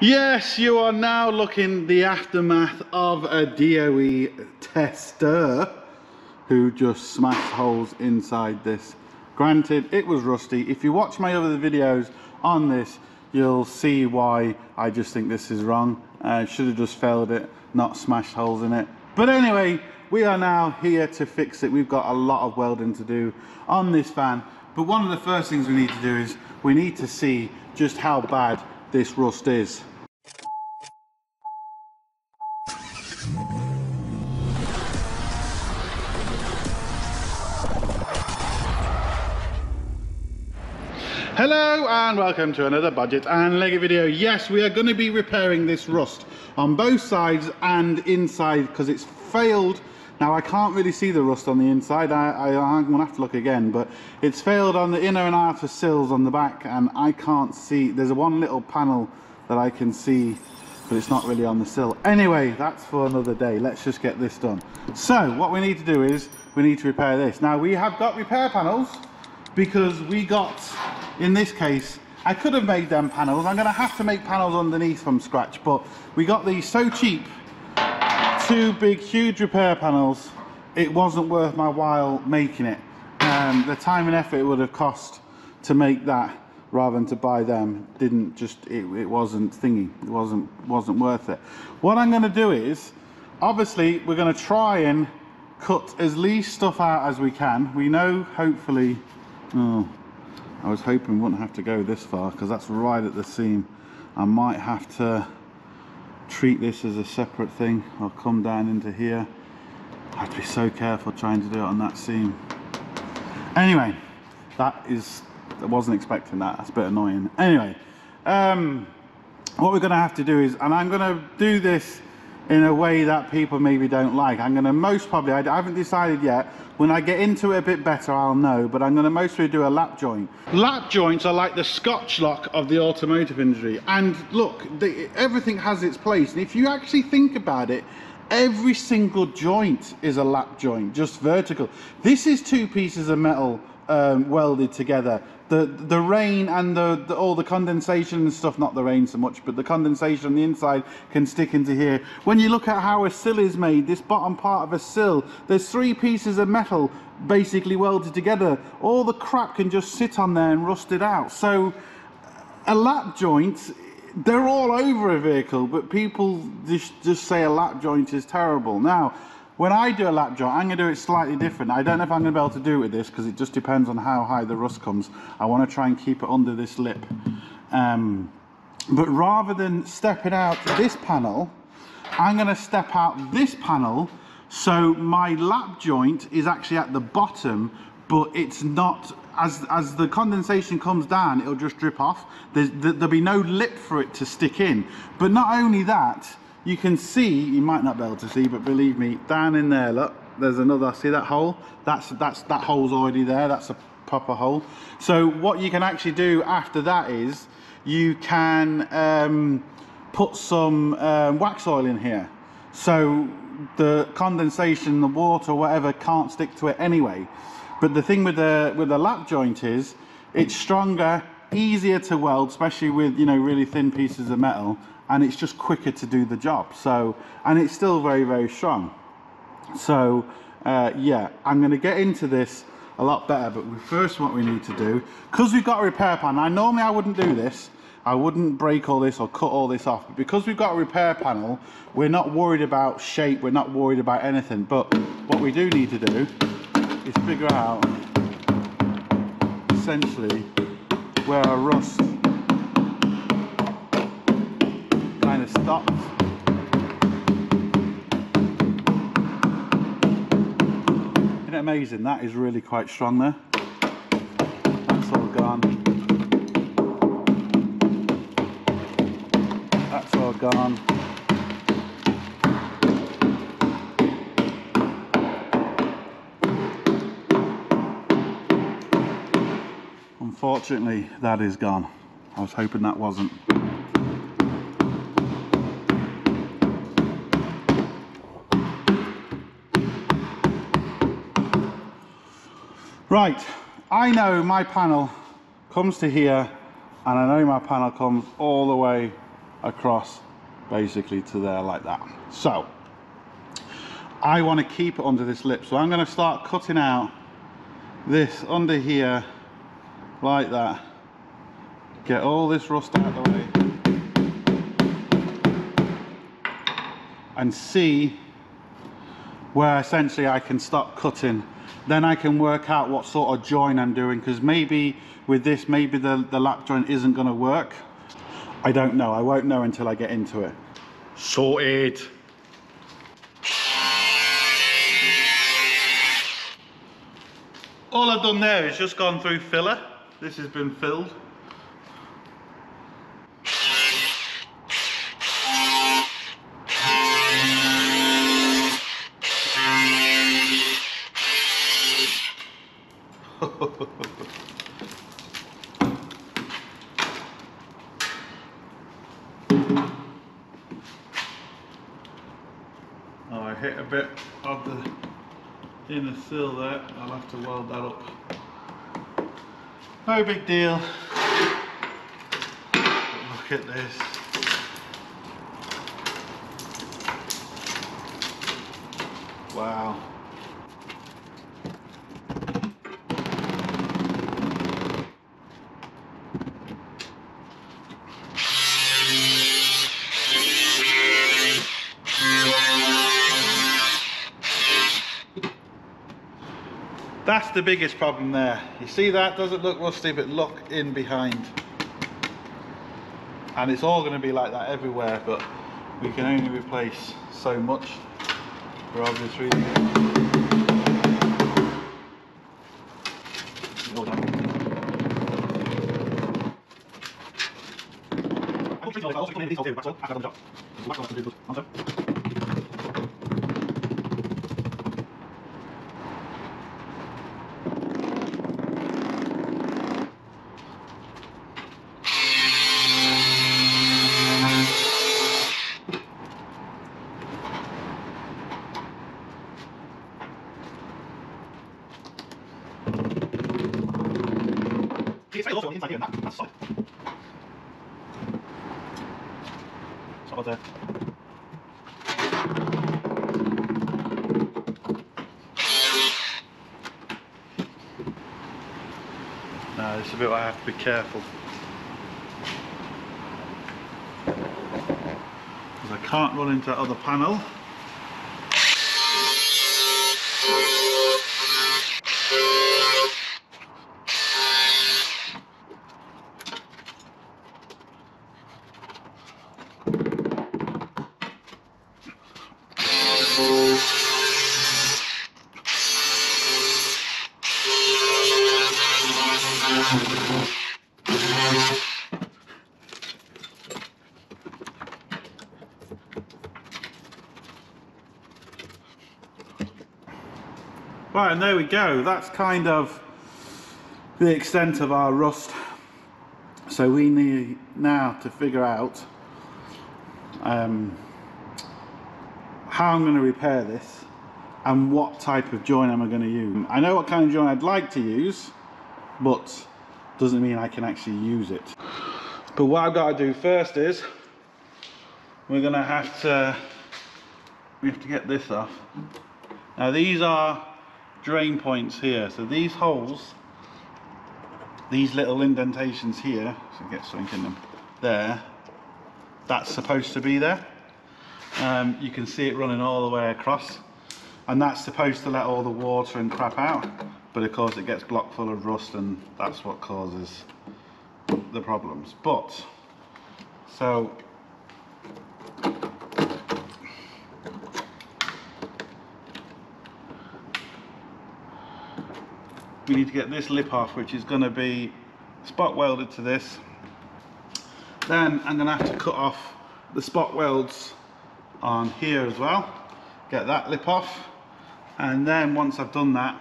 Yes, you are now looking the aftermath of a DOE tester who just smashed holes inside this. Granted, it was rusty. If you watch my other videos on this, you'll see why I just think this is wrong. I should have just failed it, not smashed holes in it. But anyway, we are now here to fix it. We've got a lot of welding to do on this van. But one of the first things we need to do is we need to see just how bad this rust is. Hello and welcome to another Bodgit and Leggit video. Yes, we are going to be repairing this rust on both sides and inside because it's failed. Now I can't really see the rust on the inside, I, I, I'm going to have to look again, but it's failed on the inner and outer sills on the back and I can't see, there's one little panel that I can see but it's not really on the sill. Anyway, that's for another day. Let's just get this done. So what we need to do is we need to repair this. Now we have got repair panels because we got, in this case, I could have made them panels. I'm gonna have to make panels underneath from scratch, but we got these so cheap, two big, huge repair panels, it wasn't worth my while making it. Um, the time and effort it would have cost to make that rather than to buy them didn't just it, it wasn't thingy. It wasn't wasn't worth it. What i'm going to do is obviously we're going to try and cut as least stuff out as we can. We know hopefully oh i was hoping we wouldn't have to go this far because that's right at the seam. I might have to treat this as a separate thing i'll come down into here i have to be so careful trying to do it on that seam anyway that is I wasn't expecting that. That's a bit annoying. Anyway, um, what we're going to have to do is, and I'm going to do this in a way that people maybe don't like. I'm going to most probably, I haven't decided yet, when I get into it a bit better I'll know, but I'm going to mostly do a lap joint. Lap joints are like the scotch lock of the automotive industry. And look, everything has its place. And if you actually think about it, every single joint is a lap joint, just vertical. This is two pieces of metal um, welded together. The the rain and the, the, all the condensation and stuff, not the rain so much, but the condensation on the inside can stick into here. When you look at how a sill is made, this bottom part of a sill, there's three pieces of metal basically welded together. All the crap can just sit on there and rust it out. So a lap joint, they're all over a vehicle, but people just, just say a lap joint is terrible. Now, when I do a lap joint, I'm going to do it slightly different. I don't know if I'm going to be able to do it with this because it just depends on how high the rust comes. I want to try and keep it under this lip. Um, but rather than stepping out this panel, I'm going to step out this panel so my lap joint is actually at the bottom, but it's not, as, as the condensation comes down, it'll just drip off. There's, there'll be no lip for it to stick in. But not only that, you can see, you might not be able to see, but believe me, down in there, look, there's another, see that hole? That's, that's, that hole's already there, that's a proper hole. So what you can actually do after that is, you can um, put some um, wax oil in here. So the condensation, the water, whatever, can't stick to it anyway. But the thing with the, with the lap joint is, it's stronger, easier to weld, especially with, you know, really thin pieces of metal, and it's just quicker to do the job. So, and it's still very, very strong. So, uh, yeah, I'm going to get into this a lot better, but first what we need to do, because we've got a repair panel, now normally I wouldn't do this, I wouldn't break all this or cut all this off, but because we've got a repair panel, we're not worried about shape, we're not worried about anything, but what we do need to do is figure out essentially where our rust kind of stops. Isn't it amazing? That is really quite strong there. That's all gone. That's all gone. Unfortunately, that is gone. I was hoping that wasn't. Right, I know my panel comes to here and I know my panel comes all the way across basically to there like that. So I want to keep it under this lip. So I'm going to start cutting out this under here like that. Get all this rust out of the way. And see where essentially I can stop cutting. Then I can work out what sort of join I'm doing because maybe with this, maybe the, the lap joint isn't going to work. I don't know. I won't know until I get into it. Sorted. All I've done there is just gone through filler. This has been filled. Oh, I hit a bit of the inner sill there. I'll have to weld that up. No big deal. But look at this. The biggest problem there. You see that? Doesn't look rusty, but look in behind. And it's all going to be like that everywhere, but we can only replace so much. For obvious reasons. It's also on the inside here, and that, that's solid. Solid there. Now, this is a bit I have to be careful. Because I can't run into that other panel. We go. That's kind of the extent of our rust. So we need now to figure out um, how I'm going to repair this and what type of joint am I going to use. I know what kind of joint I'd like to use, but doesn't mean I can actually use it. But what I've got to do first is we're going to have to we have to get this off. Now these are drain points here. So these holes, these little indentations here, so get something in them, there, that's supposed to be there. Um, you can see it running all the way across. And that's supposed to let all the water and crap out. But of course it gets blocked full of rust and that's what causes the problems. But, so we need to get this lip off which is going to be spot welded to this. Then I'm going to have to cut off the spot welds on here as well. Get that lip off. And then once I've done that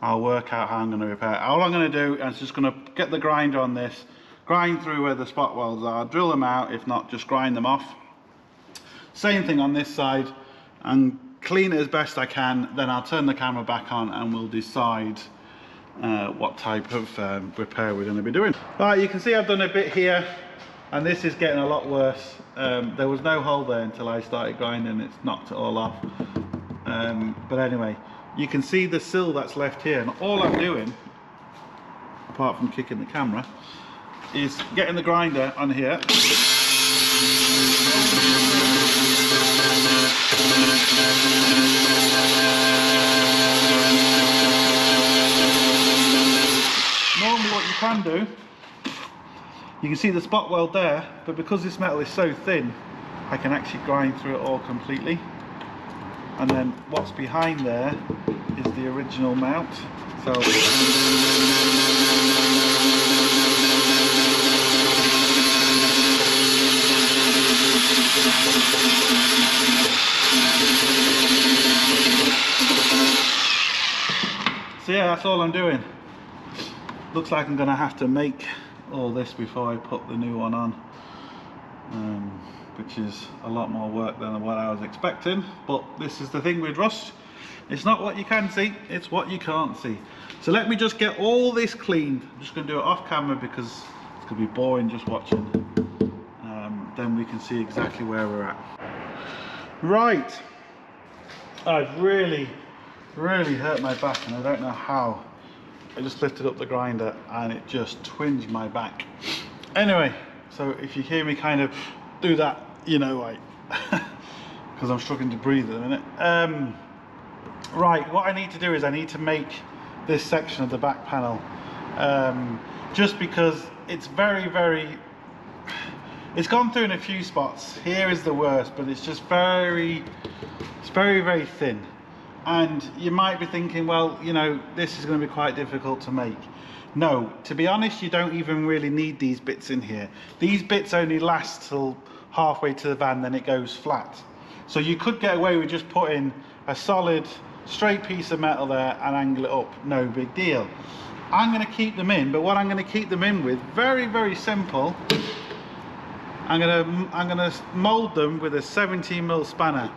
I'll work out how I'm going to repair. It all I'm going to do is just going to get the grinder on this grind through where the spot welds are drill them out if not just grind them off. Same thing on this side and clean it as best I can then I'll turn the camera back on and we'll decide uh, what type of um, repair we're going to be doing. Right, you can see I've done a bit here and this is getting a lot worse. Um, there was no hole there until I started grinding, it's knocked it all off. Um, but anyway, you can see the sill that's left here, and all I'm doing, apart from kicking the camera, is getting the grinder on here. Can do, you can see the spot weld there, but because this metal is so thin, I can actually grind through it all completely. And then what's behind there is the original mount. So So yeah, that's all I'm doing. Looks like I'm gonna have to make all this before I put the new one on. Um, which is a lot more work than what I was expecting. But this is the thing with rust. It's not what you can see, it's what you can't see. So let me just get all this cleaned. I'm just gonna do it off camera because it's gonna be boring just watching. Um, then we can see exactly where we're at. Right. I've really really hurt my back and I don't know how. I just lifted up the grinder and it just twinged my back. Anyway, so if you hear me kind of do that, you know like, because I'm struggling to breathe at the minute. Um, right, what I need to do is I need to make this section of the back panel um, just because it's very, very, it's gone through in a few spots. Here is the worst, but it's just very, it's very, very thin and you might be thinking well you know this is going to be quite difficult to make. No to be honest you don't even really need these bits in here. These bits only last till halfway to the van then it goes flat. So you could get away with just putting a solid straight piece of metal there and angle it up. No big deal. I'm going to keep them in but what I'm going to keep them in with very very simple. I'm going to I'm going to mold them with a 17 mil spanner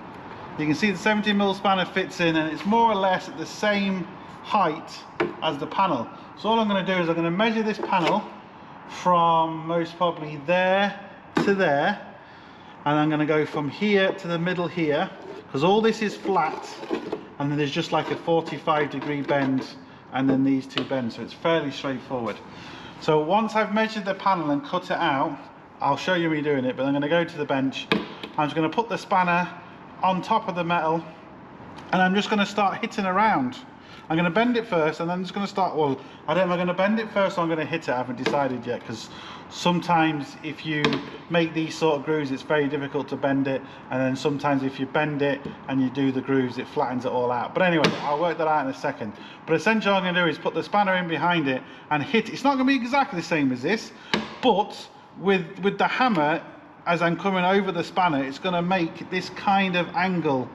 you can see the 17 mil spanner fits in and it's more or less at the same height as the panel. So all I'm going to do is I'm going to measure this panel from most probably there to there and I'm going to go from here to the middle here because all this is flat and then there's just like a 45 degree bend and then these two bends so it's fairly straightforward. So once I've measured the panel and cut it out I'll show you me doing it but I'm going to go to the bench I'm just going to put the spanner on top of the metal and I'm just going to start hitting around. I'm going to bend it first and then I'm just going to start, well, I don't know I'm going to bend it first or I'm going to hit it, I haven't decided yet because sometimes if you make these sort of grooves it's very difficult to bend it and then sometimes if you bend it and you do the grooves it flattens it all out. But anyway, I'll work that out in a second. But essentially all I'm going to do is put the spanner in behind it and hit it. It's not going to be exactly the same as this, but with, with the hammer as I'm coming over the spanner, it's going to make this kind of angle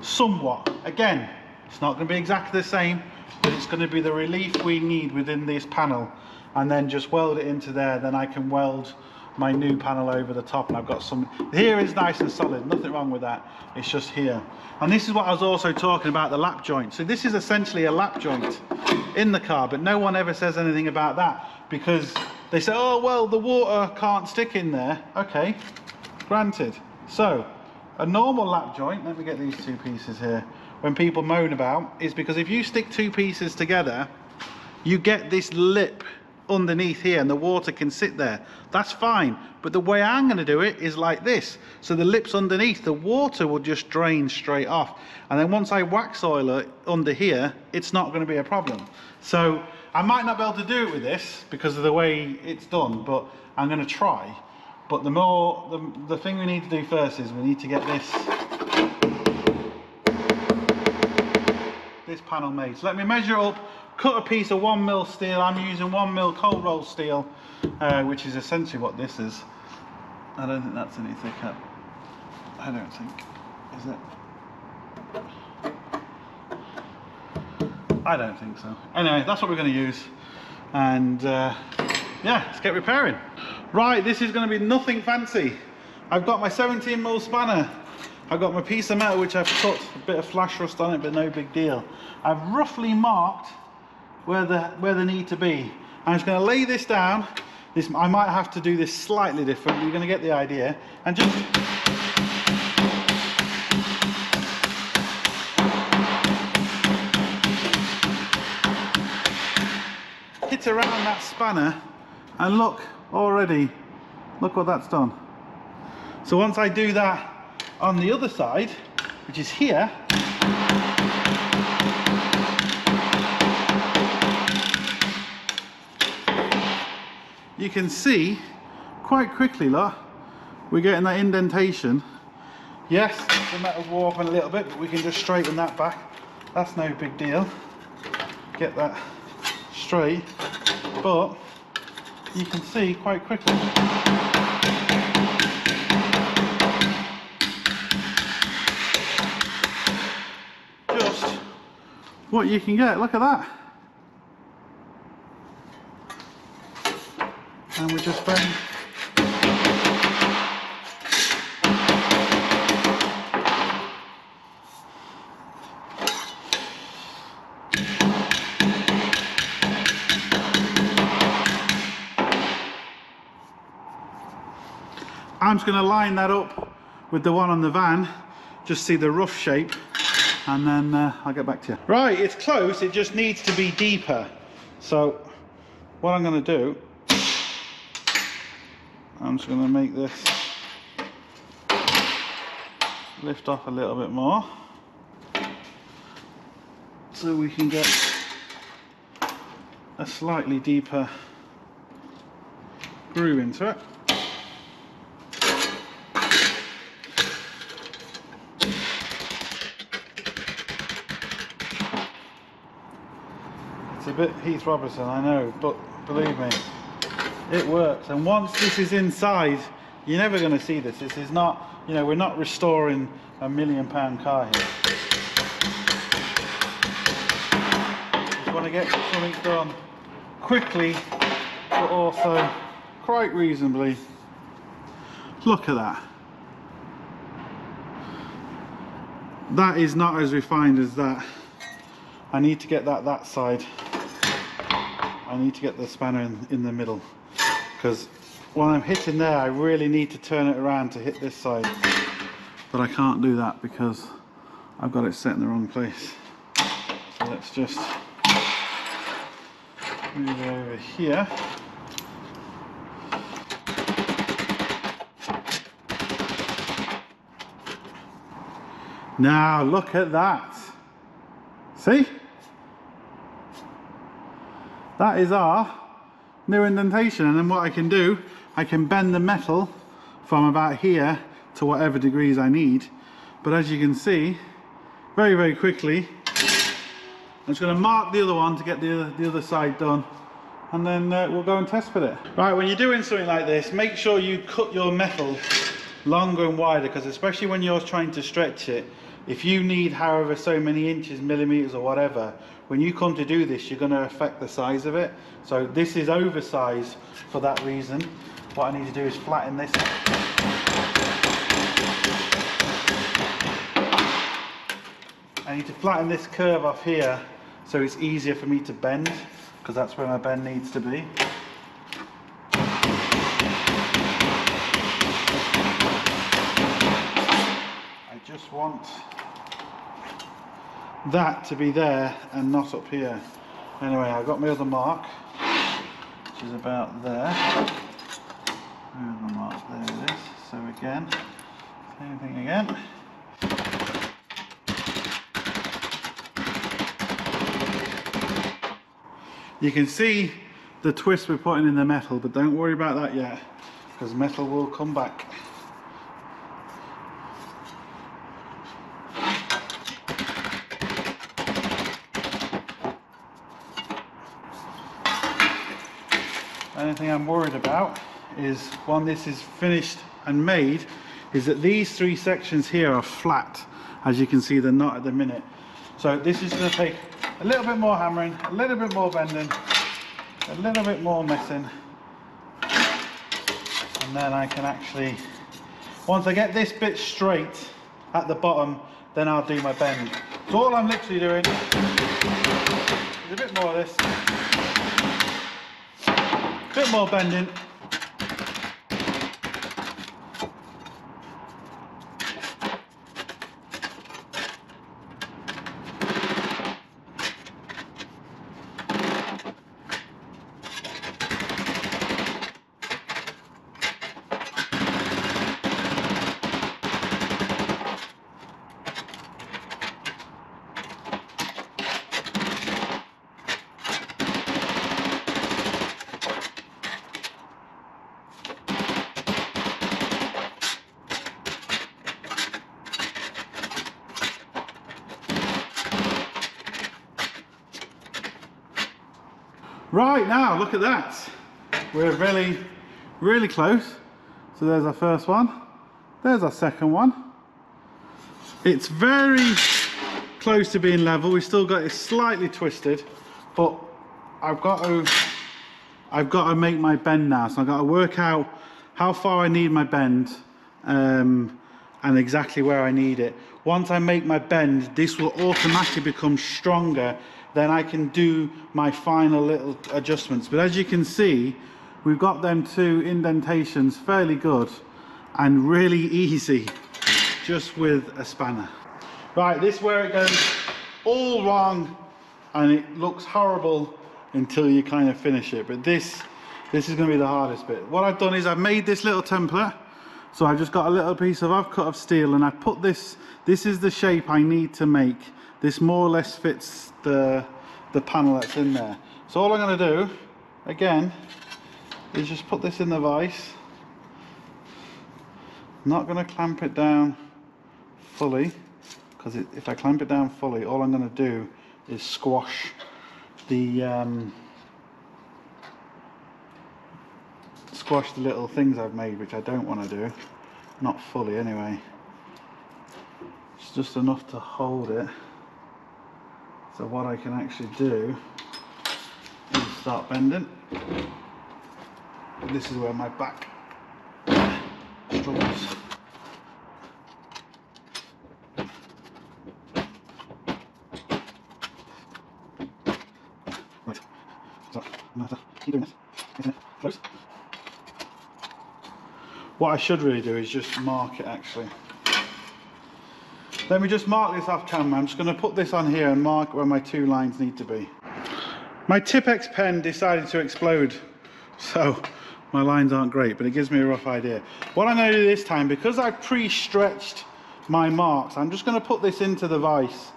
somewhat. Again, it's not going to be exactly the same, but it's going to be the relief we need within this panel. And then just weld it into there, then I can weld my new panel over the top and I've got some here is nice and solid nothing wrong with that it's just here and this is what I was also talking about the lap joint so this is essentially a lap joint in the car but no one ever says anything about that because they say, oh, well, the water can't stick in there. Okay, granted. So, a normal lap joint, let me get these two pieces here, when people moan about, is because if you stick two pieces together, you get this lip underneath here and the water can sit there. That's fine. But the way I'm going to do it is like this. So the lips underneath, the water will just drain straight off. And then once I wax oil it under here, it's not going to be a problem. So I might not be able to do it with this because of the way it's done, but I'm going to try. But the more, the, the thing we need to do first is we need to get this this panel made. So let me measure up, cut a piece of one mil steel. I'm using one mil cold roll steel, uh, which is essentially what this is. I don't think that's any thicker. I don't think. Is it? I don't think so. Anyway, that's what we're going to use. And uh, yeah, let's get repairing. Right, this is going to be nothing fancy. I've got my 17 mil spanner. I've got my piece of metal which I've put a bit of flash rust on it, but no big deal. I've roughly marked where the where they need to be. I'm just going to lay this down This, I might have to do this slightly different, you're gonna get the idea. And just around that spanner and look already, look what that's done. So once I do that on the other side, which is here, you can see quite quickly, look, we're getting that indentation. Yes, the metal warping a little bit, but we can just straighten that back. That's no big deal. Get that straight, but you can see quite quickly. Just what you can get, look at that. And we just bend I'm just going to line that up with the one on the van, just see the rough shape, and then uh, I'll get back to you. Right, it's close, it just needs to be deeper. So what I'm going to do, I'm just going to make this lift off a little bit more so we can get a slightly deeper groove into it. It's a bit Heath Robertson, I know, but believe me, it works. And once this is inside, you're never going to see this. This is not, you know, we're not restoring a million pound car here. Just want to get something done quickly, but also quite reasonably. Look at that. That is not as refined as that. I need to get that that side. I need to get the spanner in, in the middle because when I'm hitting there I really need to turn it around to hit this side. But I can't do that because I've got it set in the wrong place. So let's just move it over here. Now look at that. See that is our new indentation and then what I can do I can bend the metal from about here to whatever degrees I need but as you can see very very quickly I'm just going to mark the other one to get the other, the other side done and then uh, we'll go and test fit it. Right when you're doing something like this make sure you cut your metal longer and wider because especially when you're trying to stretch it if you need however so many inches millimeters or whatever when you come to do this you're going to affect the size of it. So this is oversized for that reason. What I need to do is flatten this. I need to flatten this curve off here so it's easier for me to bend because that's where my bend needs to be. I just want that to be there and not up here. Anyway, I've got my other mark, which is about there. Mark? There it is. So again, same thing again. You can see the twist we're putting in the metal, but don't worry about that yet, because metal will come back. Thing I'm worried about is when this is finished and made is that these three sections here are flat as you can see they're not at the minute. So this is going to take a little bit more hammering a little bit more bending a little bit more messing. And then I can actually once I get this bit straight at the bottom then I'll do my bend. So all I'm literally doing is a bit more of this bit more bending Right now, look at that. We're really, really close. So there's our first one. There's our second one. It's very close to being level. We've still got it slightly twisted, but I've got to, I've got to make my bend now. So I've got to work out how far I need my bend um, and exactly where I need it. Once I make my bend, this will automatically become stronger. Then I can do my final little adjustments. But as you can see, we've got them two indentations fairly good and really easy just with a spanner. Right, this is where it goes all wrong and it looks horrible until you kind of finish it. But this, this is gonna be the hardest bit. What I've done is I've made this little template. So I've just got a little piece of off cut of steel and I put this, this is the shape I need to make. This more or less fits the, the panel that's in there. So all I'm gonna do, again, is just put this in the vise. not gonna clamp it down fully because if I clamp it down fully all I'm going to do is squash the um, squash the little things I've made which I don't want to do not fully anyway it's just enough to hold it so what I can actually do is start bending this is where my back struggles Close. What I should really do is just mark it actually. Let me just mark this off camera. I'm just going to put this on here and mark where my two lines need to be. My Tipp-Ex pen decided to explode, so my lines aren't great, but it gives me a rough idea. What I'm going to do this time, because I've pre-stretched my marks, I'm just going to put this into the vise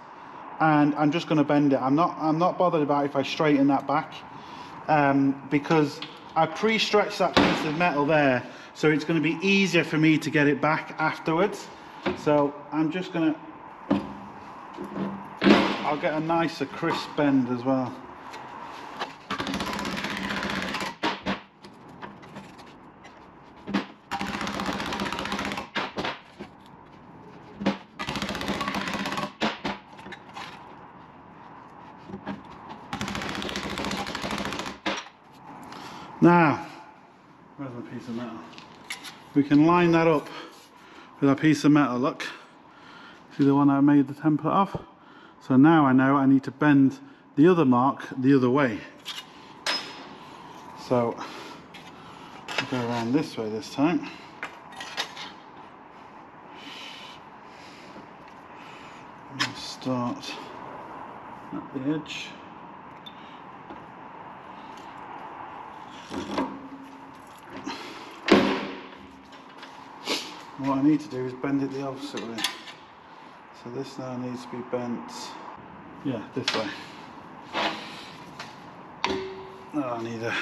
and I'm just going to bend it. I'm not, I'm not bothered about if I straighten that back um, because I pre-stretched that piece of metal there so it's going to be easier for me to get it back afterwards so I'm just going to I'll get a nicer crisp bend as well Now, where's my piece of metal? We can line that up with a piece of metal, look. See the one I made the template of? So now I know I need to bend the other mark the other way. So, go around this way this time. start at the edge. What I need to do is bend it the opposite way. So this now needs to be bent, yeah, this way. Oh, I need a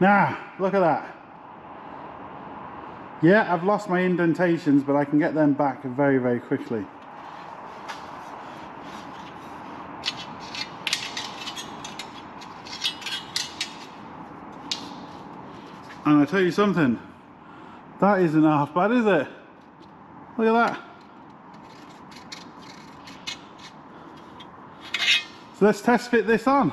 Now, look at that. Yeah, I've lost my indentations, but I can get them back very, very quickly. And I tell you something, that isn't half bad, is it? Look at that. So let's test fit this on.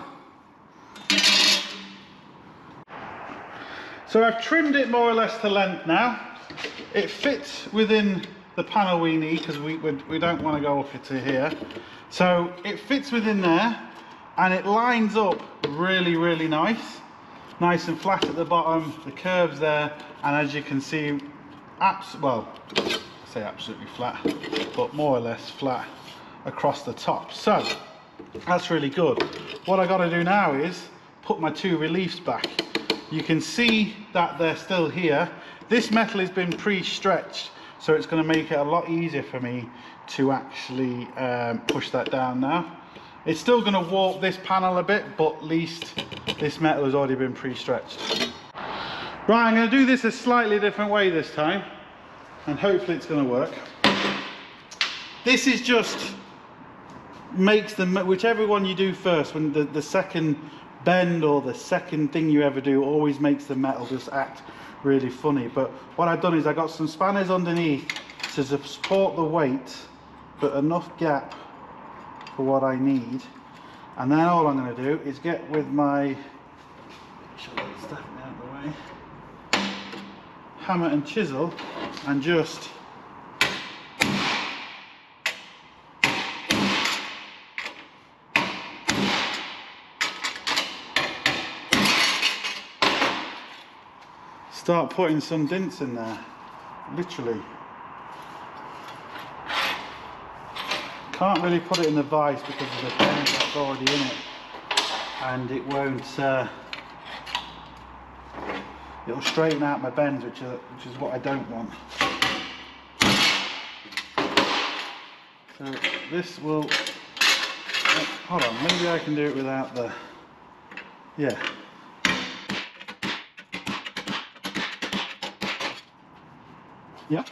So I've trimmed it more or less to length now. It fits within the panel we need because we, we, we, don't want to go up to here. So it fits within there and it lines up really, really nice. Nice and flat at the bottom, the curves there, and as you can see, abs well, I say absolutely flat, but more or less flat across the top. So that's really good. What I got to do now is put my two reliefs back. You can see that they're still here. This metal has been pre-stretched, so it's going to make it a lot easier for me to actually um, push that down now. It's still going to warp this panel a bit, but at least this metal has already been pre-stretched. Right, I'm going to do this a slightly different way this time, and hopefully it's going to work. This is just makes the whichever one you do first, when the, the second bend or the second thing you ever do always makes the metal just act really funny. But what I've done is I got some spanners underneath to support the weight, but enough gap for what I need. And then all I'm going to do is get with my hammer and chisel and just start putting some dents in there literally. Can't really put it in the vise because of the bend that's already in it and it won't uh, it'll straighten out my bends which, are, which is what I don't want. So this will hold on maybe I can do it without the yeah Yeah,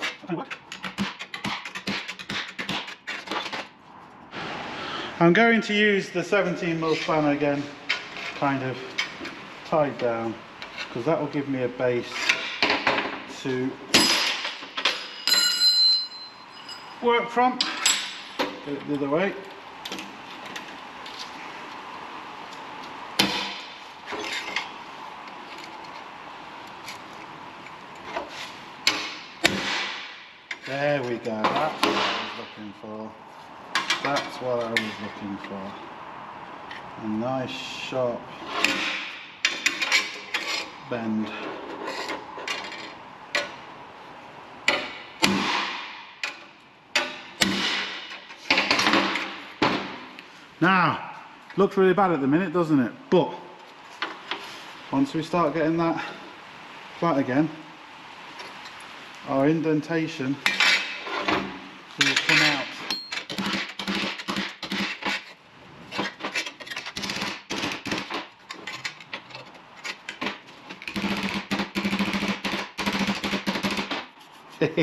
I'm going to use the 17 mil spanner again, kind of tied down, because that will give me a base to work from. The other way. There we go, that's what I was looking for. That's what I was looking for. A nice sharp bend. Now, looks really bad at the minute, doesn't it? But, once we start getting that flat again, our indentation will come out.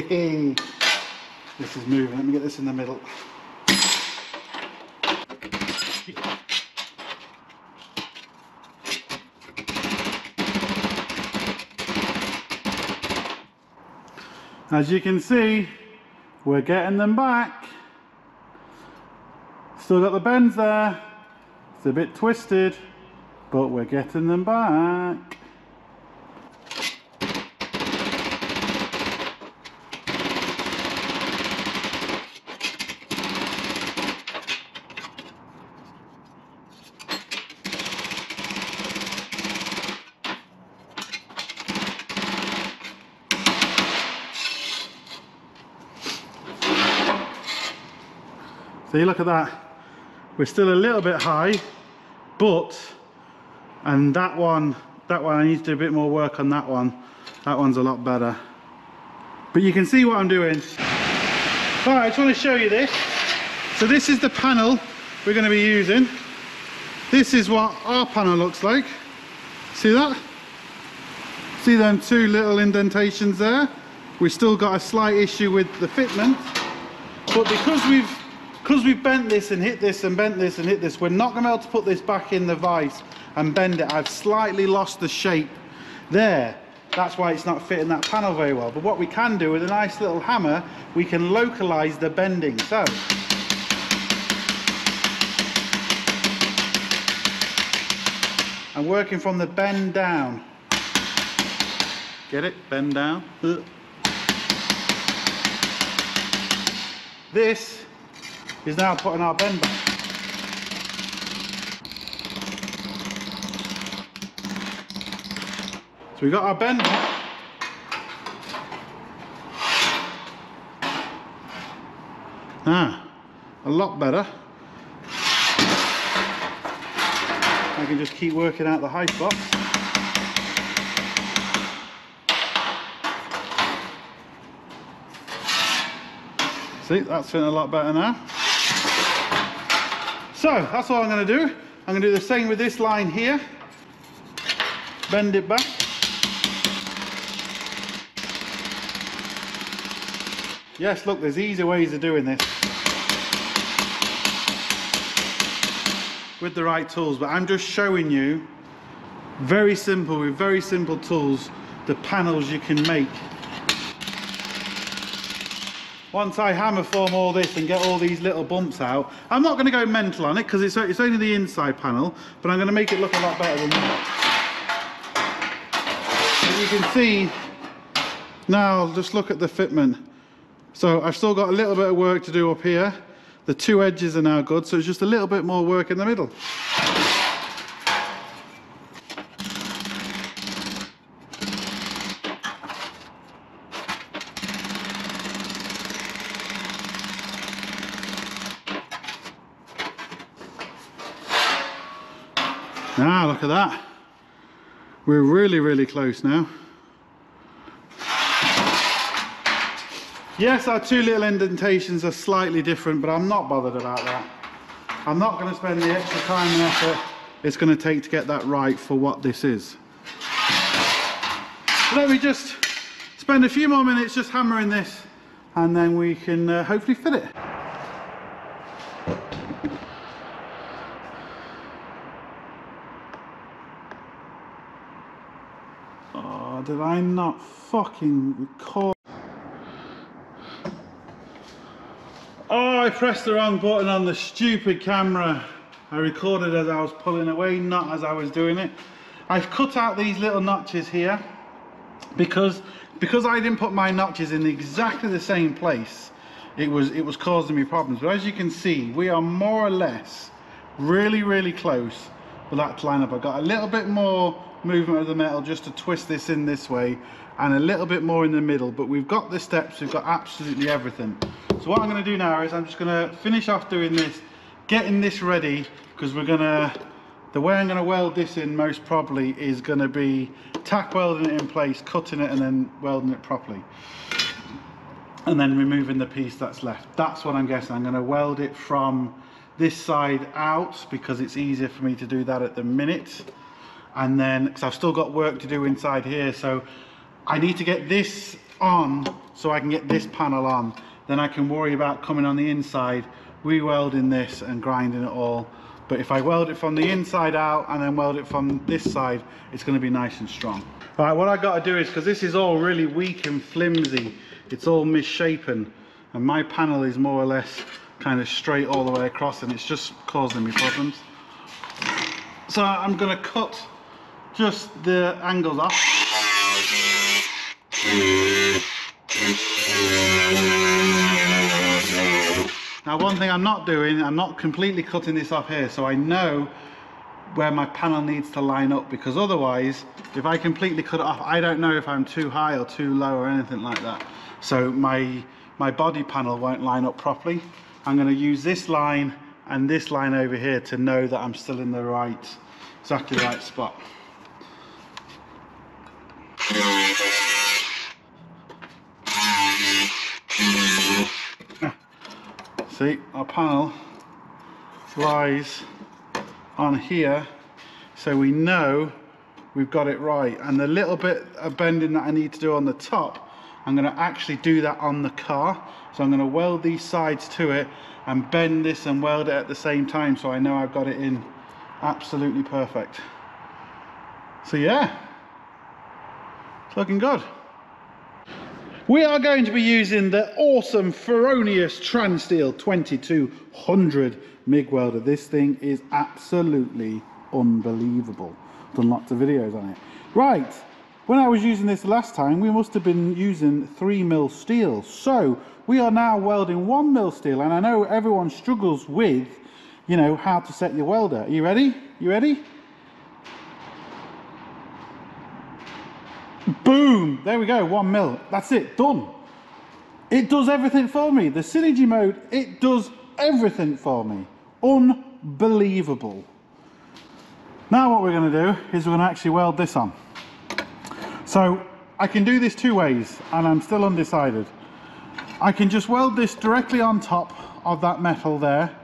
This is moving. Let me get this in the middle. As you can see, we're getting them back. Still got the bends there. It's a bit twisted, but we're getting them back. See, look at that. We're still a little bit high, but, and that one, that one, I need to do a bit more work on that one. That one's a lot better. But you can see what I'm doing. All right, I just want to show you this. So this is the panel we're going to be using. This is what our panel looks like. See that? See them two little indentations there? We've still got a slight issue with the fitment, but because we've because we've bent this and hit this and bent this and hit this, we're not going to be able to put this back in the vise and bend it. I've slightly lost the shape there. That's why it's not fitting that panel very well. But what we can do with a nice little hammer, we can localize the bending. So, I'm working from the bend down. Get it? Bend down. This is now putting our bend back. So we got our bend back. Ah, a lot better. I can just keep working out the high spots. See, that's fitting a lot better now. So, that's all I'm going to do. I'm going to do the same with this line here. Bend it back. Yes, look, there's easy ways of doing this. With the right tools, but I'm just showing you very simple, with very simple tools, the panels you can make. Once I hammer form all this and get all these little bumps out, I'm not going to go mental on it because it's, it's only the inside panel, but I'm going to make it look a lot better than that. You can see, now just look at the fitment. So I've still got a little bit of work to do up here. The two edges are now good, so it's just a little bit more work in the middle. Ah, look at that. We're really, really close now. Yes, our two little indentations are slightly different, but I'm not bothered about that. I'm not going to spend the extra time and effort it's going to take to get that right for what this is. Let me just spend a few more minutes just hammering this and then we can uh, hopefully fit it. Oh, did I not fucking record? Oh, I pressed the wrong button on the stupid camera. I recorded as I was pulling away, not as I was doing it. I've cut out these little notches here because because I didn't put my notches in exactly the same place. It was it was causing me problems. But as you can see, we are more or less really really close for that line up. I've got a little bit more movement of the metal just to twist this in this way and a little bit more in the middle but we've got the steps we've got absolutely everything. So what I'm going to do now is I'm just going to finish off doing this getting this ready because we're going to the way I'm going to weld this in most probably is going to be tack welding it in place cutting it and then welding it properly. And then removing the piece that's left. That's what I'm guessing. I'm going to weld it from this side out because it's easier for me to do that at the minute and then because I've still got work to do inside here so I need to get this on so I can get this panel on. Then I can worry about coming on the inside re-welding this and grinding it all. But if I weld it from the inside out and then weld it from this side it's going to be nice and strong. Right what I've got to do is because this is all really weak and flimsy it's all misshapen and my panel is more or less kind of straight all the way across and it's just causing me problems. So I'm going to cut just the angles off. Now one thing I'm not doing, I'm not completely cutting this off here so I know where my panel needs to line up because otherwise if I completely cut it off I don't know if I'm too high or too low or anything like that. So my my body panel won't line up properly. I'm going to use this line and this line over here to know that I'm still in the right exactly right spot See, our panel lies on here so we know we've got it right. And the little bit of bending that I need to do on the top I'm going to actually do that on the car. So I'm going to weld these sides to it and bend this and weld it at the same time so I know I've got it in absolutely perfect. So yeah looking good. We are going to be using the awesome Fronius TransSteel 2200 MIG welder. This thing is absolutely unbelievable. I've done lots of videos on it. Right, when I was using this last time, we must have been using 3 mil steel. So we are now welding 1 mil steel, and I know everyone struggles with, you know, how to set your welder. Are you ready? You ready? Boom! There we go, one mil. That's it, done. It does everything for me. The Synergy mode, it does everything for me. Unbelievable. Now what we're going to do is we're going to actually weld this on. So I can do this two ways and I'm still undecided. I can just weld this directly on top of that metal there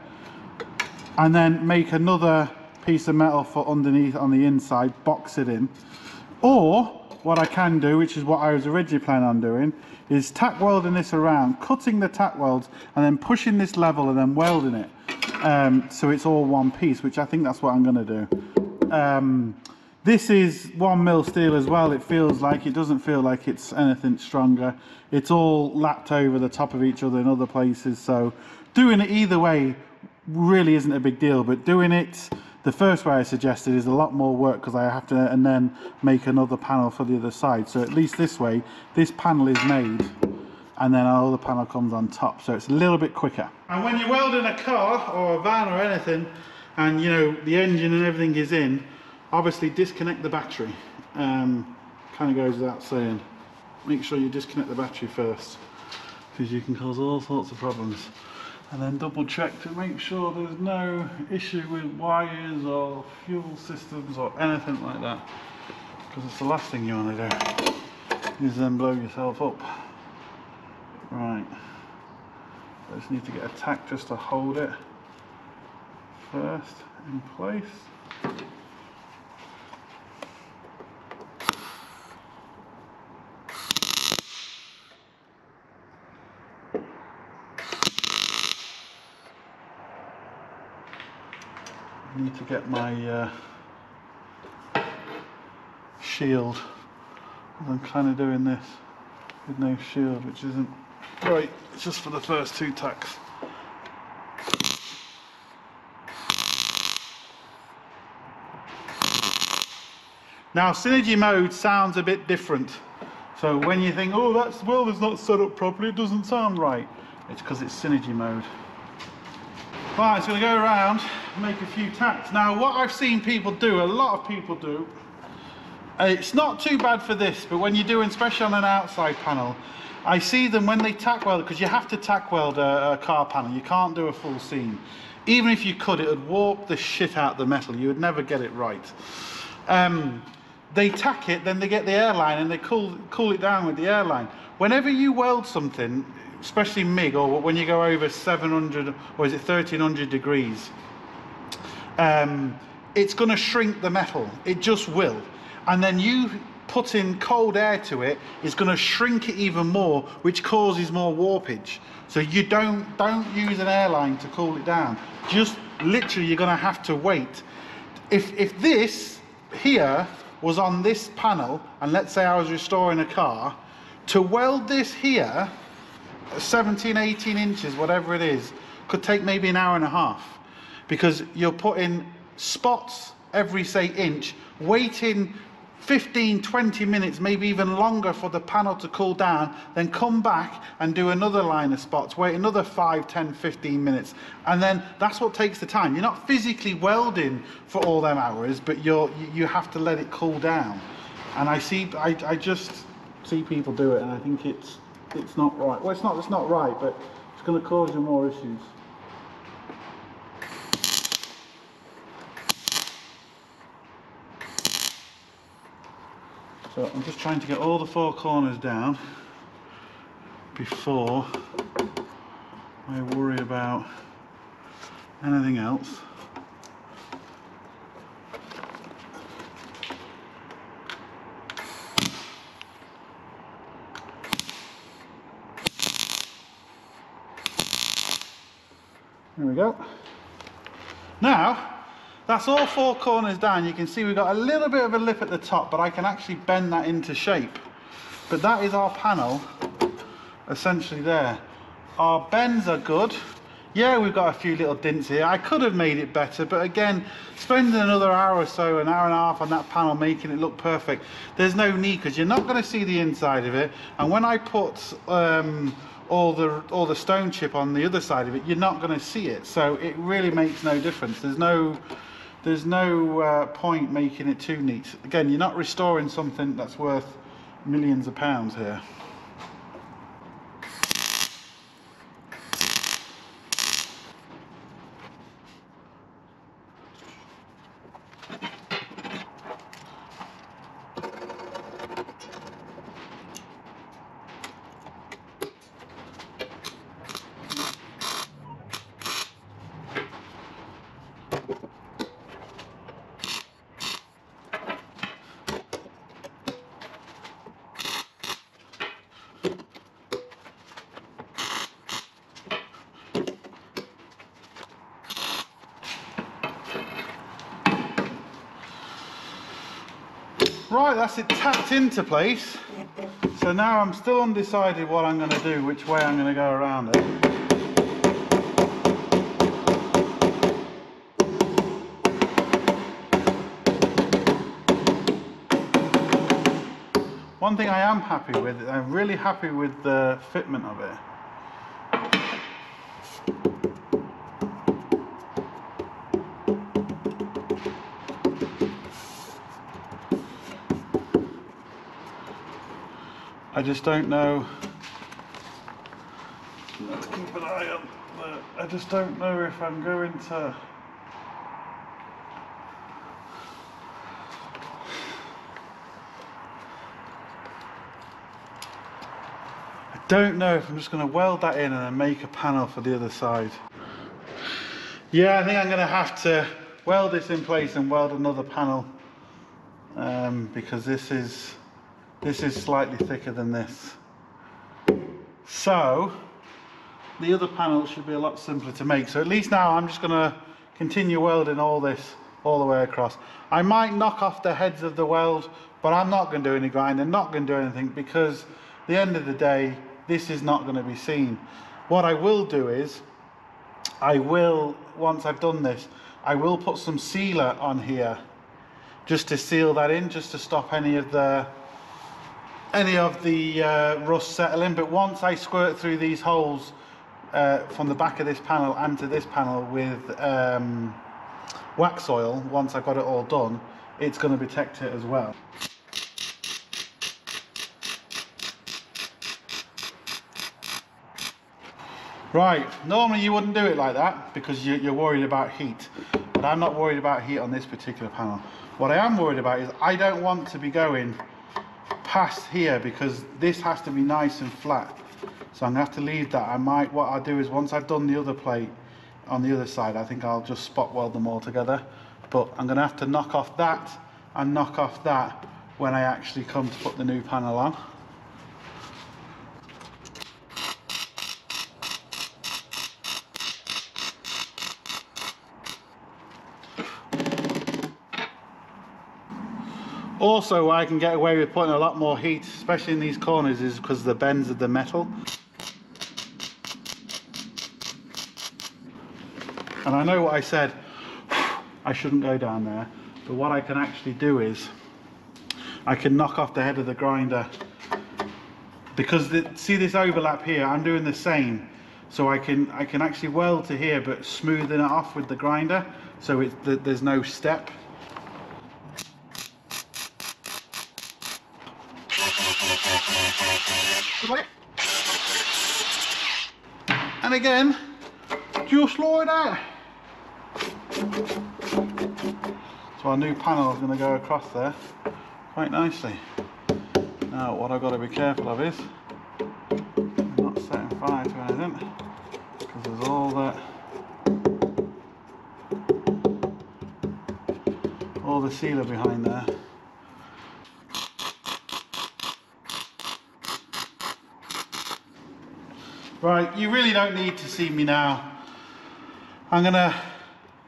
and then make another piece of metal for underneath on the inside, box it in. Or what I can do, which is what I was originally planning on doing, is tack welding this around, cutting the tack welds and then pushing this level and then welding it. Um, so it's all one piece, which I think that's what I'm going to do. Um, this is one mil steel as well. It feels like, it doesn't feel like it's anything stronger. It's all lapped over the top of each other in other places. So doing it either way really isn't a big deal, but doing it the first way I suggested is a lot more work because I have to and then make another panel for the other side. So at least this way, this panel is made and then our other panel comes on top. So it's a little bit quicker. And when you're welding a car or a van or anything, and you know, the engine and everything is in, obviously disconnect the battery. Um, kind of goes without saying. Make sure you disconnect the battery first because you can cause all sorts of problems and then double check to make sure there's no issue with wires or fuel systems or anything like that. Because it's the last thing you want to do is then blow yourself up. Right. I just need to get a tack just to hold it first in place need to get my uh, shield. I'm kind of doing this with no shield, which isn't right. It's just for the first two tacks. Now synergy mode sounds a bit different. So when you think, oh, that's well, it's not set up properly, it doesn't sound right. It's because it's synergy mode. Right, going to go around make a few tacks. Now, what I've seen people do, a lot of people do, it's not too bad for this, but when you're doing, especially on an outside panel, I see them when they tack weld, because you have to tack weld a, a, car panel, you can't do a full seam. Even if you could, it would warp the shit out of the metal, you would never get it right. Um, they tack it, then they get the airline and they cool, cool it down with the airline. Whenever you weld something, especially MIG, or when you go over 700, or is it 1300 degrees, um, it's going to shrink the metal. It just will. And then you putting cold air to it, it is going to shrink it even more, which causes more warpage. So you don't don't use an airline to cool it down. Just literally, you're going to have to wait. If if this here was on this panel, and let's say I was restoring a car, to weld this here, 17, 18 inches, whatever it is, could take maybe an hour and a half because you're putting spots every say inch, waiting 15, 20 minutes, maybe even longer for the panel to cool down, then come back and do another line of spots, wait another 5, 10, 15 minutes. And then that's what takes the time. You're not physically welding for all them hours, but you're, you have to let it cool down. And I see, I, I just see people do it and I think it's, it's not right. Well, it's not, it's not right, but it's going to cause you more issues. So I'm just trying to get all the four corners down before I worry about anything else. We go. Now, that's all four corners down. You can see we've got a little bit of a lip at the top, but I can actually bend that into shape. But that is our panel, essentially there. Our bends are good. Yeah, we've got a few little dints here. I could have made it better, but again, spending another hour or so, an hour and a half on that panel, making it look perfect, there's no need, because you're not going to see the inside of it. And when I put um, all the all the stone chip on the other side of it, you're not going to see it. So it really makes no difference. There's no there's no uh, point making it too neat. Again, you're not restoring something that's worth millions of pounds here. Right, that's it tapped into place. So now I'm still undecided what I'm going to do, which way I'm going to go around it. One thing I am happy with, I'm really happy with the fitment of it. I just don't know. Let's keep an eye I just don't know if I'm going to. I don't know if I'm just going to weld that in and then make a panel for the other side. Yeah, I think I'm going to have to weld this in place and weld another panel um, because this is this is slightly thicker than this. So the other panel should be a lot simpler to make. So at least now I'm just going to continue welding all this all the way across. I might knock off the heads of the weld, but I'm not going to do any grinding, not going to do anything because the end of the day, this is not going to be seen. What I will do is, I will, once I've done this, I will put some sealer on here just to seal that in, just to stop any of the any of the uh, rust settling. But once I squirt through these holes uh, from the back of this panel and to this panel with um, wax oil, once I've got it all done, it's going to protect it as well. Right, normally you wouldn't do it like that because you, you're worried about heat, but I'm not worried about heat on this particular panel. What I am worried about is I don't want to be going past here because this has to be nice and flat. So I'm gonna have to leave that. I might, what I'll do is once I've done the other plate on the other side, I think I'll just spot weld them all together. But I'm gonna have to knock off that and knock off that when I actually come to put the new panel on. Also, I can get away with putting a lot more heat, especially in these corners, is because of the bends of the metal. And I know what I said, I shouldn't go down there, but what I can actually do is, I can knock off the head of the grinder. Because the, see this overlap here, I'm doing the same. So I can I can actually weld to here, but smoothing it off with the grinder, so it, there's no step. Again, just like that. So our new panel is going to go across there quite nicely. Now what I've got to be careful of is not setting fire to anything because there's all that all the sealer behind there. Right, you really don't need to see me now. I'm gonna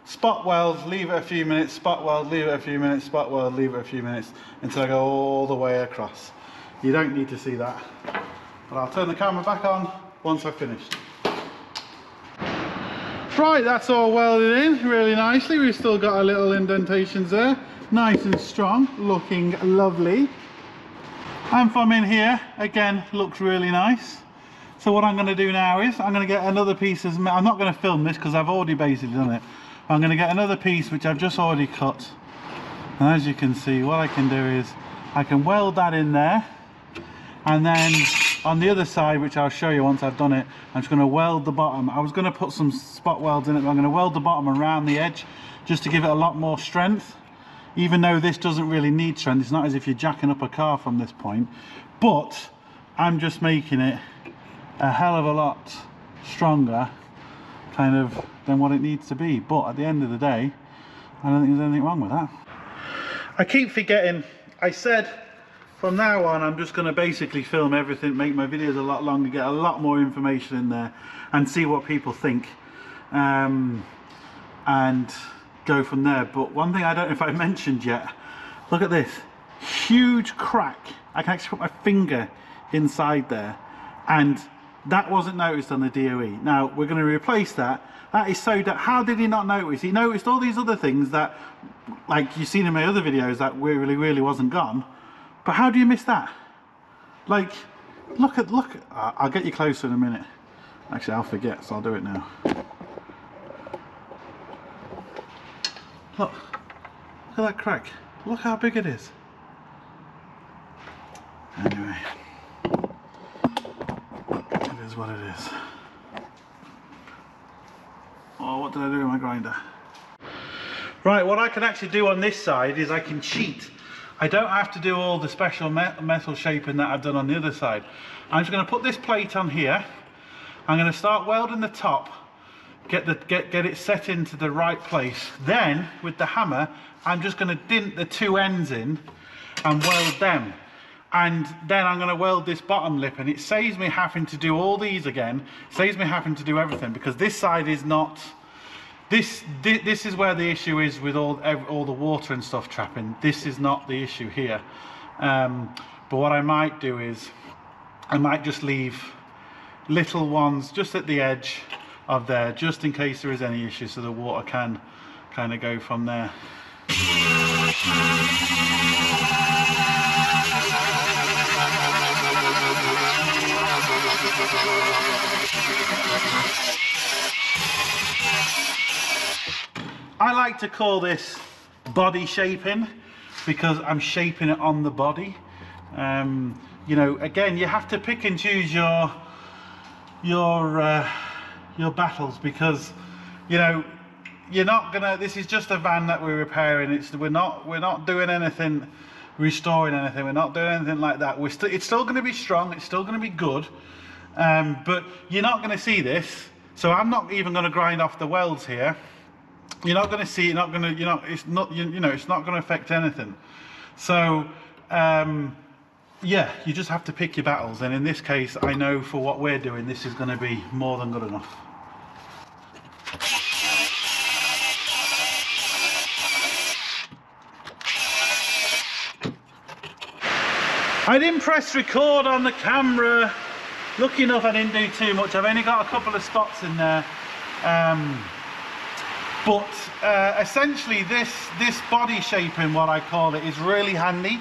spot weld, leave it a few minutes, spot weld, leave it a few minutes, spot weld, leave it a few minutes until I go all the way across. You don't need to see that. But I'll turn the camera back on once I've finished. Right, that's all welded in really nicely. We've still got our little indentations there. Nice and strong, looking lovely. And from in here, again, looks really nice. So what I'm going to do now is I'm going to get another piece of, I'm not going to film this because I've already basically done it. I'm going to get another piece which I've just already cut. And as you can see, what I can do is I can weld that in there. And then on the other side, which I'll show you once I've done it, I'm just going to weld the bottom. I was going to put some spot welds in it, but I'm going to weld the bottom around the edge just to give it a lot more strength. Even though this doesn't really need strength, it's not as if you're jacking up a car from this point. But I'm just making it a hell of a lot stronger kind of than what it needs to be. But at the end of the day I don't think there's anything wrong with that. I keep forgetting. I said from now on I'm just going to basically film everything make my videos a lot longer get a lot more information in there and see what people think um, and go from there. But one thing I don't know if I mentioned yet look at this huge crack. I can actually put my finger inside there and that wasn't noticed on the DOE. Now we're going to replace that. That is so that how did he not notice? He noticed all these other things that like you've seen in my other videos that really really wasn't gone. But how do you miss that? Like look at look I'll get you closer in a minute. Actually I'll forget so I'll do it now. Look, look at that crack. Look how big it is. Anyway, is what it is. Oh, what did I do with my grinder? Right, what I can actually do on this side is I can cheat. I don't have to do all the special metal shaping that I've done on the other side. I'm just going to put this plate on here. I'm going to start welding the top get the get get it set into the right place then with the hammer I'm just going to dint the two ends in and weld them and then I'm going to weld this bottom lip and it saves me having to do all these again saves me having to do everything because this side is not this this is where the issue is with all all the water and stuff trapping this is not the issue here um, but what I might do is I might just leave little ones just at the edge of there just in case there is any issue so the water can kind of go from there. I like to call this body shaping because I'm shaping it on the body. Um, you know, again, you have to pick and choose your your uh, your battles because you know you're not gonna this is just a van that we're repairing. It's we're not we're not doing anything restoring anything. We're not doing anything like that. We're still it's still going to be strong. It's still going to be good um, but you're not going to see this so I'm not even going to grind off the welds here you're not going to see you're not going to you know it's not you, you know it's not going to affect anything so um, yeah, you just have to pick your battles. And in this case, I know for what we're doing, this is going to be more than good enough. I didn't press record on the camera. Lucky enough I didn't do too much. I've only got a couple of spots in there. Um, but uh, essentially this, this body shaping, what I call it, is really handy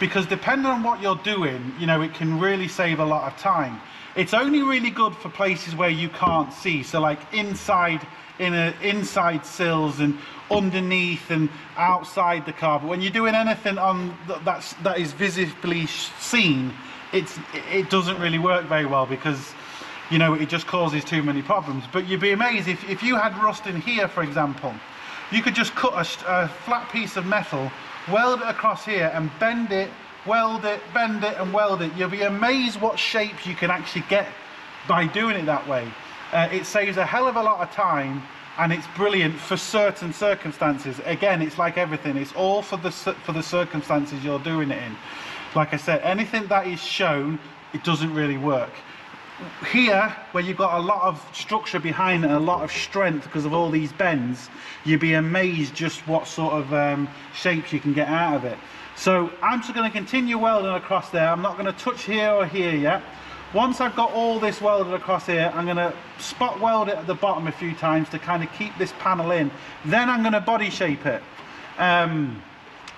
because depending on what you're doing, you know, it can really save a lot of time. It's only really good for places where you can't see. So like inside, in a, inside sills and underneath and outside the car. But when you're doing anything on that's, that is visibly seen, it's, it doesn't really work very well because you know, it just causes too many problems. But you'd be amazed if, if you had rust in here, for example, you could just cut a, a flat piece of metal, weld it across here and bend it weld it, bend it and weld it. You'll be amazed what shapes you can actually get by doing it that way. Uh, it saves a hell of a lot of time and it's brilliant for certain circumstances. Again, it's like everything. It's all for the, for the circumstances you're doing it in. Like I said, anything that is shown, it doesn't really work. Here, where you've got a lot of structure behind it, a lot of strength because of all these bends, you'd be amazed just what sort of um, shapes you can get out of it. So I'm just going to continue welding across there. I'm not going to touch here or here yet. Once I've got all this welded across here, I'm going to spot weld it at the bottom a few times to kind of keep this panel in. Then I'm going to body shape it. Um,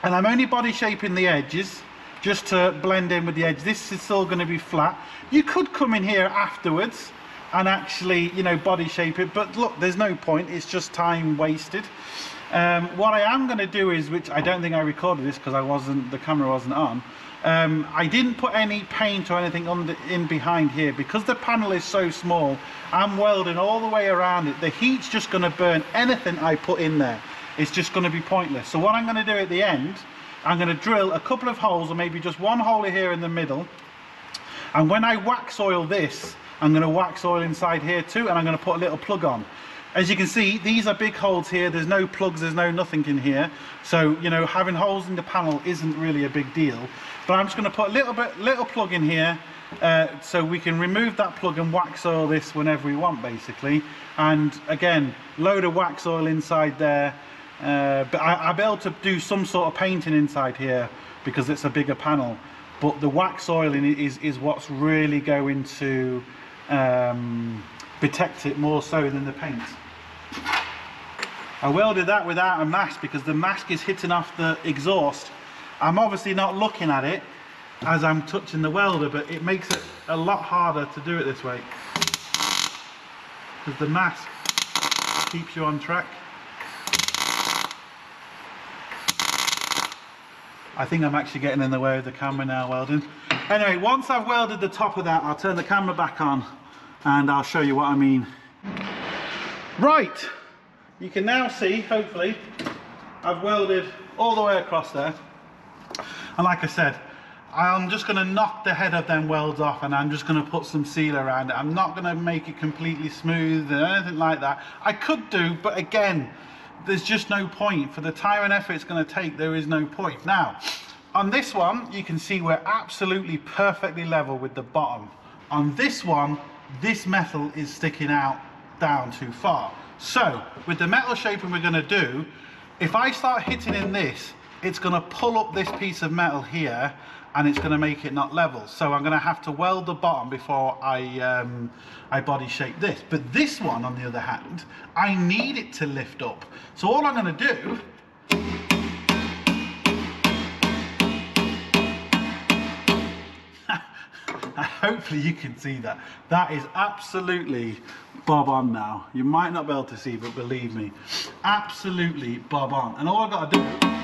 and I'm only body shaping the edges just to blend in with the edge. This is still going to be flat. You could come in here afterwards and actually, you know, body shape it. But look, there's no point. It's just time wasted. Um, what I am going to do is, which I don't think I recorded this because I wasn't, the camera wasn't on. Um, I didn't put any paint or anything the, in behind here because the panel is so small. I'm welding all the way around it. The heat's just going to burn anything I put in there. It's just going to be pointless. So what I'm going to do at the end, I'm going to drill a couple of holes or maybe just one hole here in the middle. And when I wax oil this, I'm going to wax oil inside here too and I'm going to put a little plug on. As you can see these are big holes here. There's no plugs there's no nothing in here. So you know having holes in the panel isn't really a big deal. But I'm just going to put a little bit little plug in here uh, so we can remove that plug and wax oil this whenever we want basically. And again load of wax oil inside there uh, but I, will be able to do some sort of painting inside here because it's a bigger panel. But the wax oiling is, is what's really going to um, protect it more so than the paint. I welded that without a mask because the mask is hitting off the exhaust. I'm obviously not looking at it as I'm touching the welder, but it makes it a lot harder to do it this way. Because the mask keeps you on track. I think I'm actually getting in the way of the camera now welding. Anyway, once I've welded the top of that, I'll turn the camera back on and I'll show you what I mean. Right, you can now see, hopefully, I've welded all the way across there. And like I said, I'm just going to knock the head of them welds off and I'm just going to put some seal around it. I'm not going to make it completely smooth or anything like that. I could do, but again, there's just no point. For the time and effort it's going to take, there is no point. Now, on this one, you can see we're absolutely perfectly level with the bottom. On this one, this metal is sticking out down too far. So with the metal shaping we're going to do, if I start hitting in this, it's going to pull up this piece of metal here and it's going to make it not level. So I'm going to have to weld the bottom before I, um, I body shape this. But this one, on the other hand, I need it to lift up. So all I'm going to do hopefully you can see that. That is absolutely bob on now. You might not be able to see, but believe me, absolutely bob on. And all I've got to do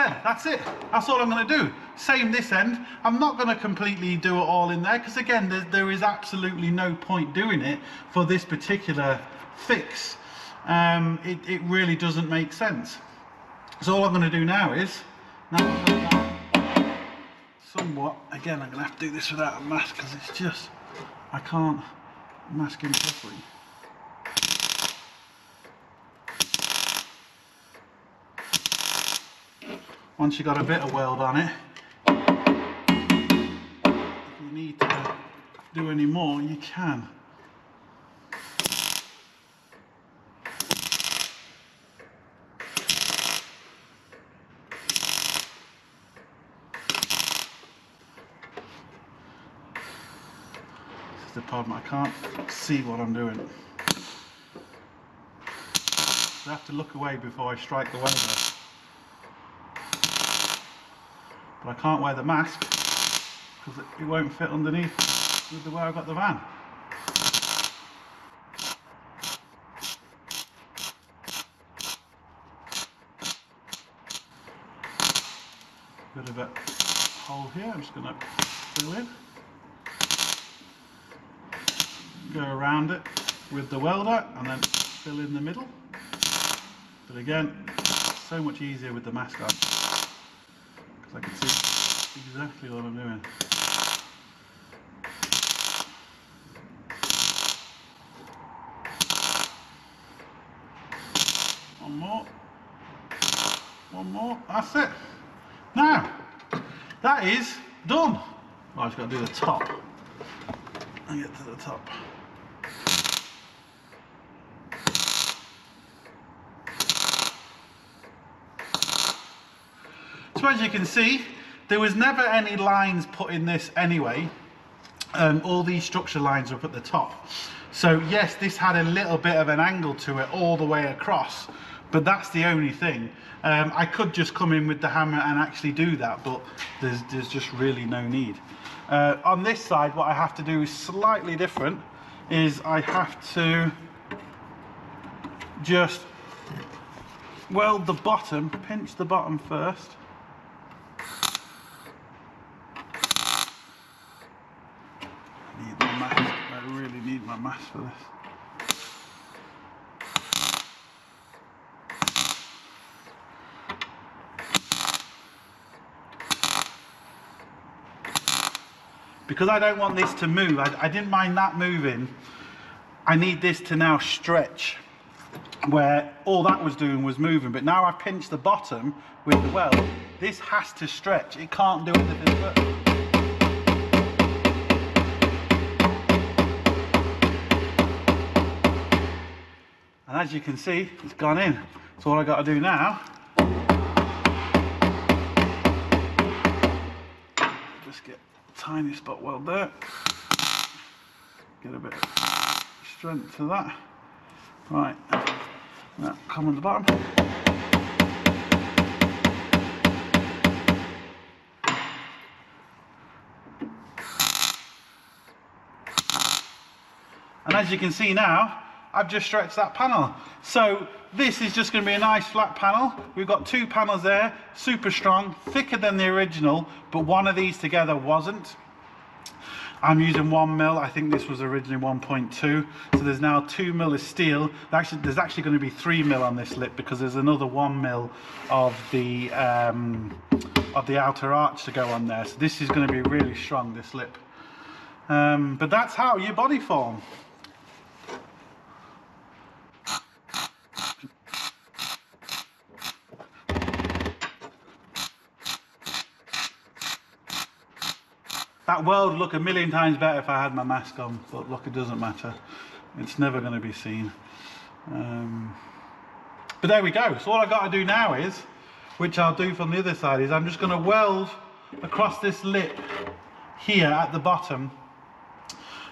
Said, that's it. That's all I'm going to do. Same this end. I'm not going to completely do it all in there because again, there, there is absolutely no point doing it for this particular fix um, it, it really doesn't make sense. So all I'm going to do now is, now somewhat, again I'm going to have to do this without a mask because it's just, I can't mask him properly. Once you've got a bit of weld on it, if you need to do any more, you can. This is the problem. I can't see what I'm doing. I have to look away before I strike the welder. But I can't wear the mask because it won't fit underneath with the way I've got the van. Bit of a hole here, I'm just going to fill in go around it with the welder and then fill in the middle. But again, so much easier with the mask on because I can see exactly what I'm doing. One more. One more. That's it. Now, that is done. Well, I've just got to do the top. And get to the top. So as you can see, there was never any lines put in this anyway. Um, all these structure lines are up at the top. So yes, this had a little bit of an angle to it all the way across, but that's the only thing. Um, I could just come in with the hammer and actually do that, but there's, there's just really no need. Uh, on this side, what I have to do is slightly different, is I have to just weld the bottom, pinch the bottom first, my mask for this. Because I don't want this to move, I, I didn't mind that moving, I need this to now stretch where all that was doing was moving. But now I've pinched the bottom with the weld this has to stretch. It can't do anything but as you can see, it's gone in. So all I got to do now, just get a tiny spot weld there. Get a bit of strength to that. Right, that come on the bottom. And as you can see now, I've just stretched that panel. So this is just going to be a nice flat panel. We've got two panels there, super strong, thicker than the original, but one of these together wasn't. I'm using one mil. I think this was originally 1.2. So there's now two mil of steel. Actually, there's actually going to be three mil on this lip because there's another one mil of the um, of the outer arch to go on there. So this is going to be really strong. This lip. Um, but that's how your body form. That world would look a million times better if I had my mask on, but look, it doesn't matter. It's never going to be seen. Um, but there we go. So all I've got to do now is, which I'll do from the other side, is I'm just going to weld across this lip here at the bottom.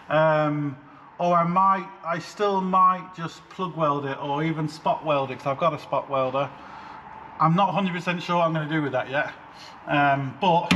Um, or I might, I still might just plug weld it or even spot weld it because I've got a spot welder. I'm not 100% sure what I'm going to do with that yet. Um, but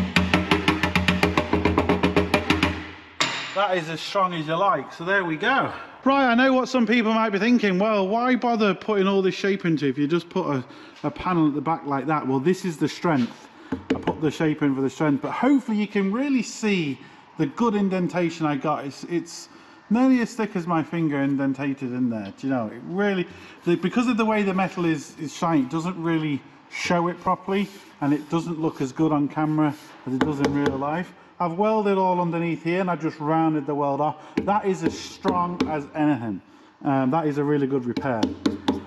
that is as strong as you like. So there we go. Right, I know what some people might be thinking. Well, why bother putting all this shape into if you just put a, a panel at the back like that? Well, this is the strength. I put the shape in for the strength, but hopefully you can really see the good indentation I got. It's, it's nearly as thick as my finger indentated in there. Do you know, it really, the, because of the way the metal is, is shiny, it doesn't really show it properly and it doesn't look as good on camera as it does in real life. I've welded all underneath here and I just rounded the weld off. That is as strong as anything. Um, that is a really good repair.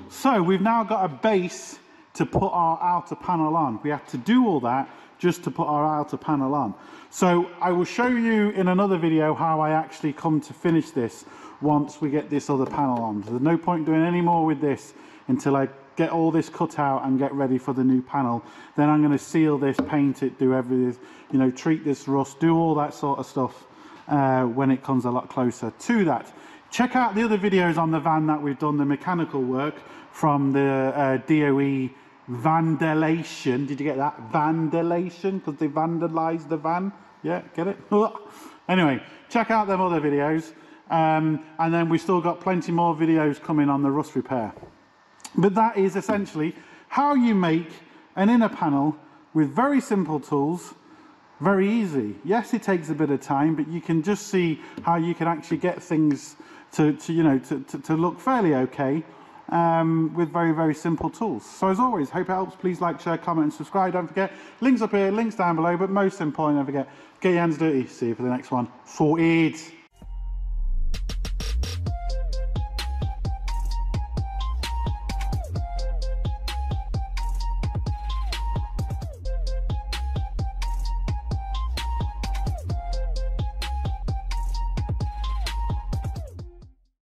So we've now got a base to put our outer panel on. We have to do all that just to put our outer panel on. So I will show you in another video how I actually come to finish this once we get this other panel on. So there's no point doing any more with this until I get all this cut out and get ready for the new panel. Then I'm going to seal this, paint it, do everything, you know, treat this rust, do all that sort of stuff uh, when it comes a lot closer to that. Check out the other videos on the van that we've done, the mechanical work from the uh, DOE vandalation. Did you get that? Vandalation, because they vandalized the van. Yeah, get it? anyway, check out them other videos. Um, and then we've still got plenty more videos coming on the rust repair. But that is essentially how you make an inner panel with very simple tools, very easy. Yes, it takes a bit of time, but you can just see how you can actually get things to, to you know, to, to, to look fairly okay um, with very, very simple tools. So as always, hope it helps. Please like, share, comment, and subscribe. Don't forget, links up here, links down below, but most important, don't forget, get your hands dirty. See you for the next one. For Sorted.